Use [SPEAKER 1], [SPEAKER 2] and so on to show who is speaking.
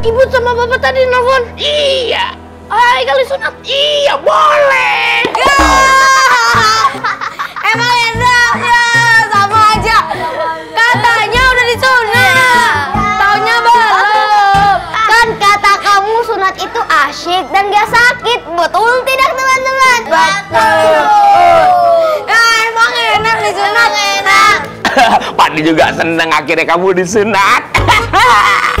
[SPEAKER 1] Ibu sama bapak tadi nelfon.
[SPEAKER 2] Iya.
[SPEAKER 1] Hai kali sunat.
[SPEAKER 2] Iya, boleh.
[SPEAKER 3] Emang enak ya, sama aja. Katanya udah disunat. Taunya belum.
[SPEAKER 1] Kan kata kamu sunat itu asyik dan gak sakit. Betul tidak teman-teman?
[SPEAKER 3] Betul. Ya emang enak disunat.
[SPEAKER 1] Enak.
[SPEAKER 2] Pak juga seneng akhirnya kamu disunat.